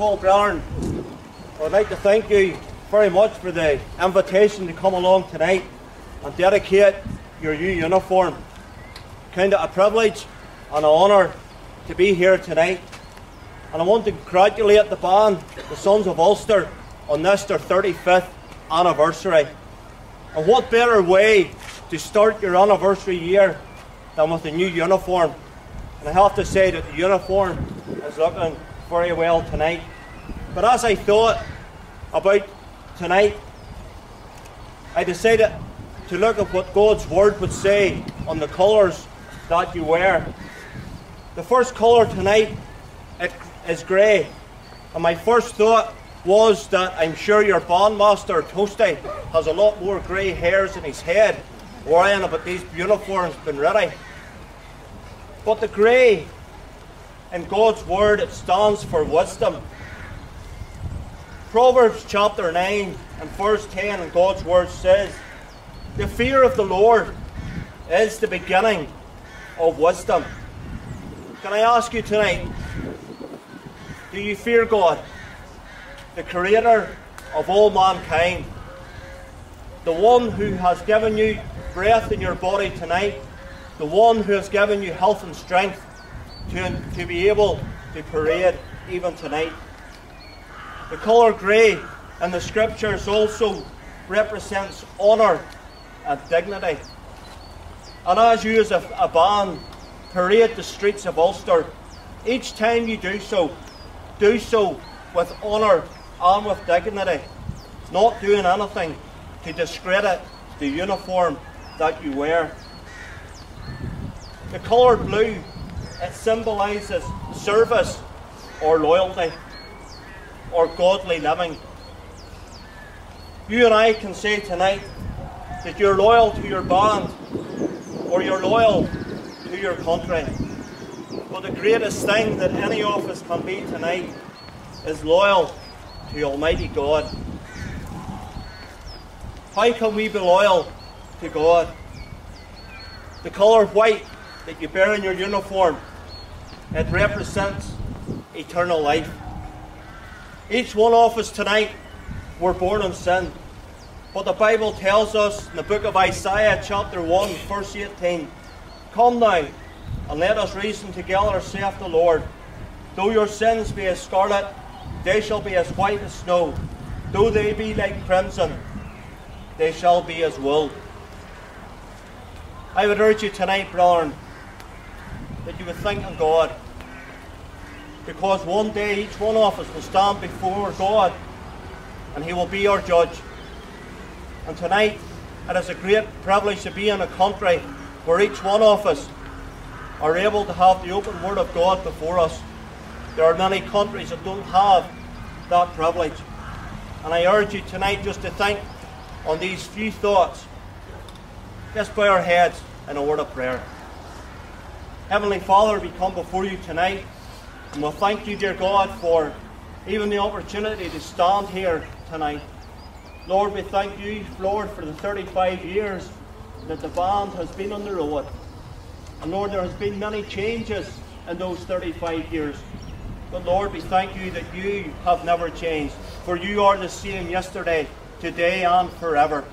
First of I'd like to thank you very much for the invitation to come along tonight and dedicate your new uniform. Kind of a privilege and an honour to be here tonight. And I want to congratulate the band, the Sons of Ulster, on this their 35th anniversary. And what better way to start your anniversary year than with a new uniform? And I have to say that the uniform is looking very well tonight. But as I thought about tonight, I decided to look at what God's Word would say on the colours that you wear. The first colour tonight is grey. And my first thought was that I'm sure your bandmaster, Toasty, has a lot more grey hairs in his head worrying about these uniforms being ready. But the grey in God's Word, it stands for wisdom. Proverbs chapter 9 and verse 10 in God's Word says, The fear of the Lord is the beginning of wisdom. Can I ask you tonight, do you fear God, the Creator of all mankind, the one who has given you breath in your body tonight, the one who has given you health and strength to, to be able to parade even tonight? The colour grey in the scriptures also represents honour and dignity. And as you as a, a band parade the streets of Ulster, each time you do so, do so with honour and with dignity, not doing anything to discredit the uniform that you wear. The colour blue, it symbolises service or loyalty or godly living. You and I can say tonight that you're loyal to your band or you're loyal to your country. But the greatest thing that any of us can be tonight is loyal to Almighty God. How can we be loyal to God? The colour white that you bear in your uniform, it represents eternal life. Each one of us tonight were born in sin. But the Bible tells us in the book of Isaiah, chapter 1, verse 18 Come now, and let us reason together, saith the Lord. Though your sins be as scarlet, they shall be as white as snow. Though they be like crimson, they shall be as wool. I would urge you tonight, brethren, that you would think God. Because one day each one of us will stand before God and He will be our judge. And tonight, it is a great privilege to be in a country where each one of us are able to have the open Word of God before us. There are many countries that don't have that privilege. And I urge you tonight just to think on these few thoughts. Let's bow our heads in a word of prayer. Heavenly Father, we come before you tonight and we'll thank you, dear God, for even the opportunity to stand here tonight. Lord, we thank you, Lord, for the 35 years that the band has been on the road. And Lord, there has been many changes in those 35 years. But Lord, we thank you that you have never changed. For you are the same yesterday, today, and forever.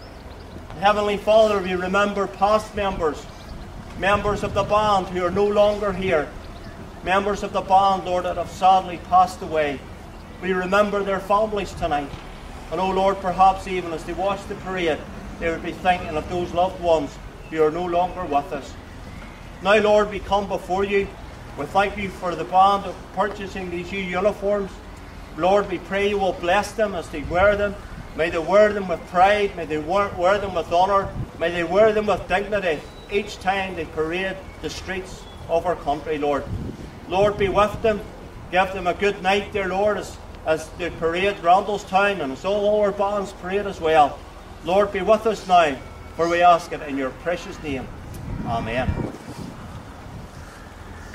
Heavenly Father, we remember past members, members of the band who are no longer here, members of the band, Lord, that have sadly passed away. We remember their families tonight. And oh Lord, perhaps even as they watch the parade, they would be thinking of those loved ones who are no longer with us. Now, Lord, we come before you. We thank you for the band of purchasing these new uniforms. Lord, we pray you will bless them as they wear them. May they wear them with pride. May they wear, them with honour. May they wear them with dignity each time they parade the streets of our country, Lord. Lord, be with them. Give them a good night, dear Lord, as, as they parade Randalstown and as all our bands parade as well. Lord, be with us now, for we ask it in your precious name. Amen.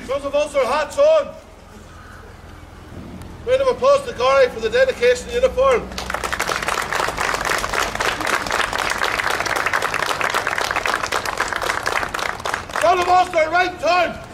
Those of Ulster, hats on! Round of applause to Gary for the dedication of the uniform. Sons of Ulster, right time!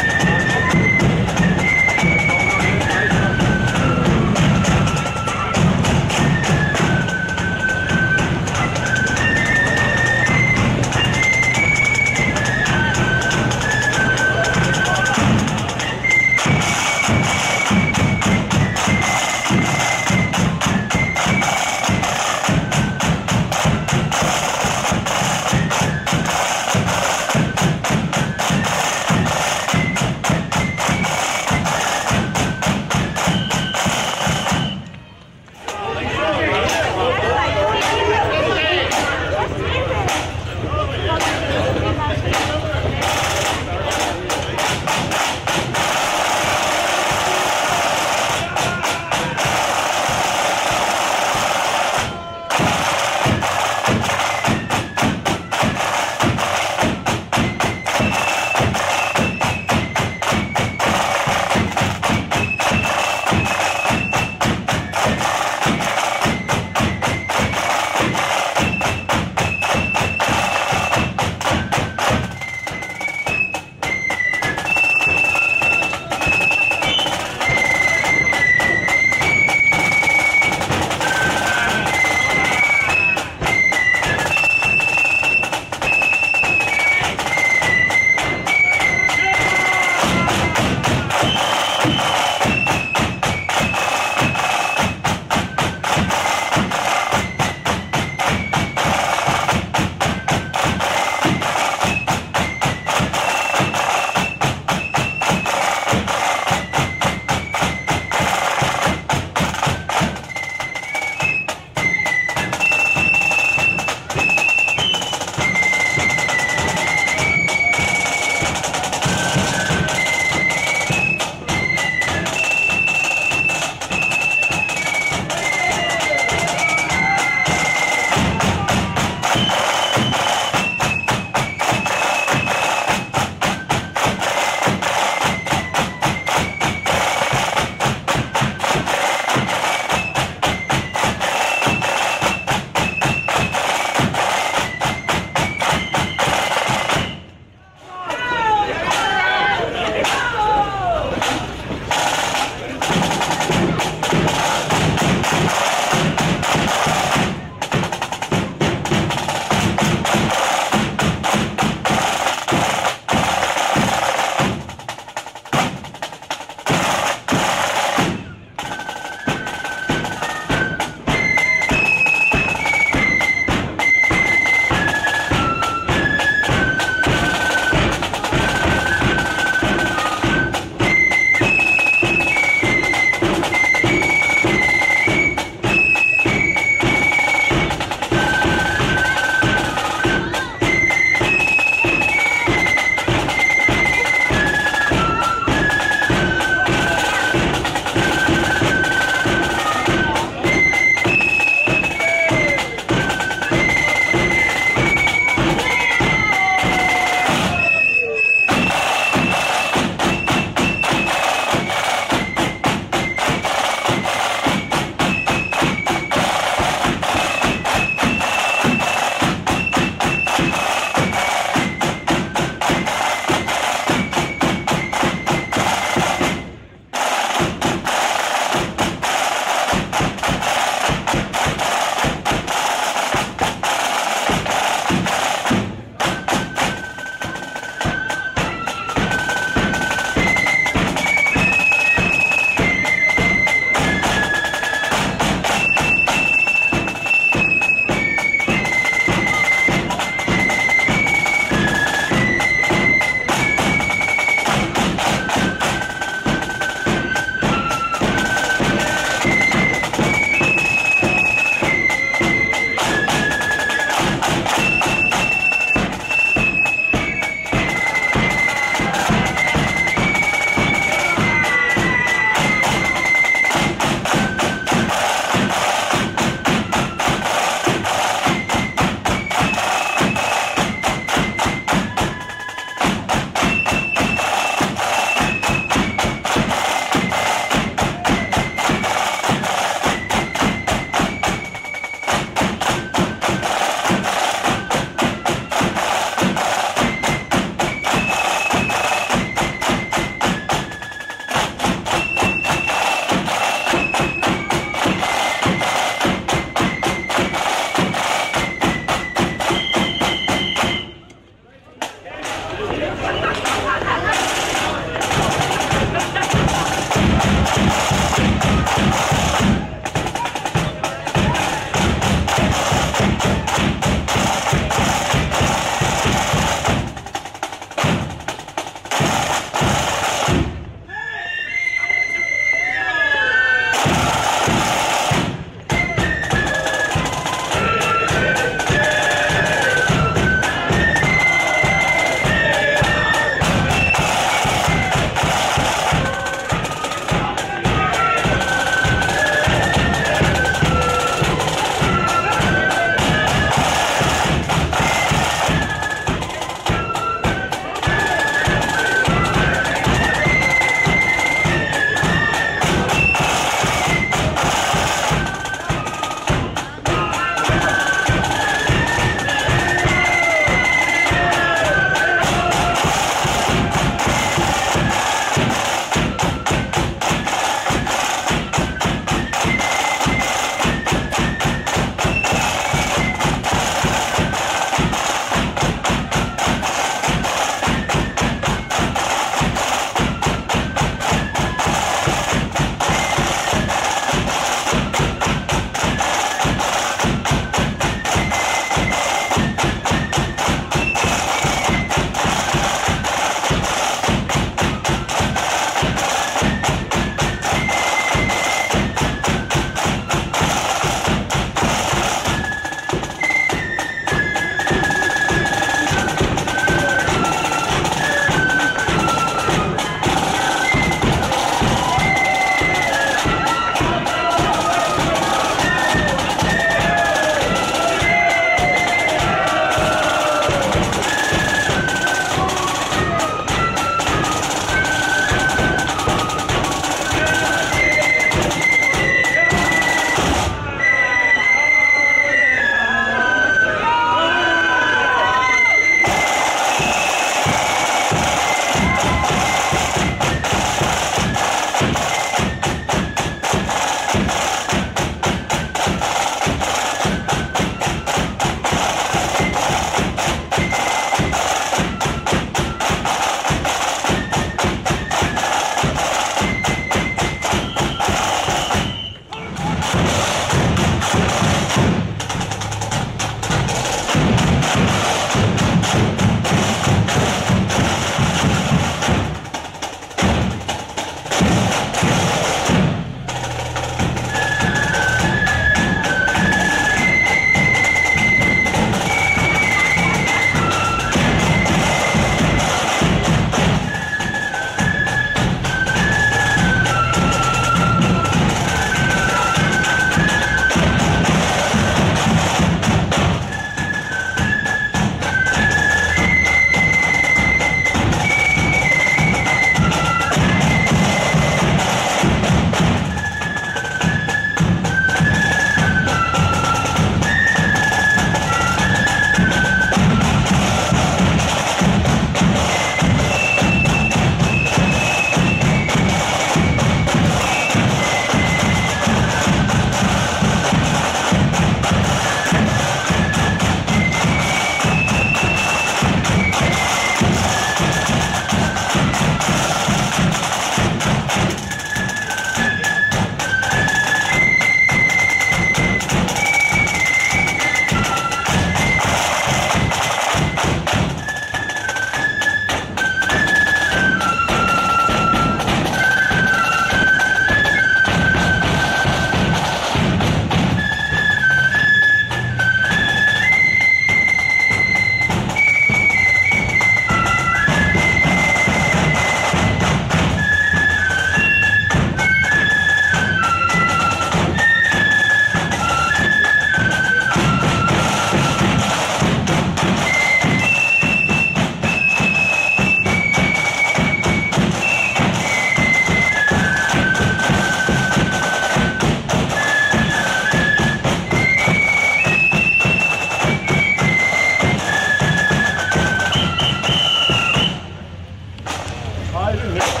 Caralho, meu.